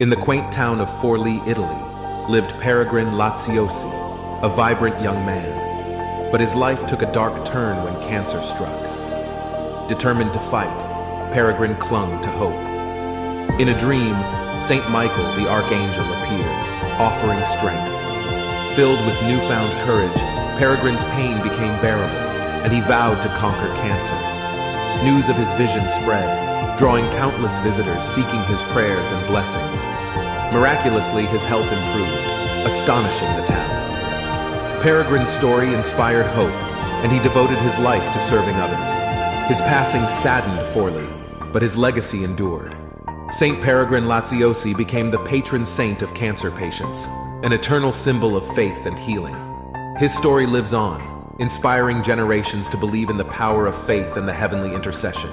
In the quaint town of Forlì, Italy, lived Peregrine Laziosi, a vibrant young man. But his life took a dark turn when cancer struck. Determined to fight, Peregrine clung to hope. In a dream, Saint Michael, the archangel, appeared, offering strength. Filled with newfound courage, Peregrine's pain became bearable, and he vowed to conquer cancer. News of his vision spread, drawing countless visitors seeking his prayers and blessings. Miraculously, his health improved, astonishing the town. Peregrine's story inspired hope, and he devoted his life to serving others. His passing saddened Forlì, but his legacy endured. Saint Peregrine Laziosi became the patron saint of cancer patients, an eternal symbol of faith and healing. His story lives on, inspiring generations to believe in the power of faith and the heavenly intercession.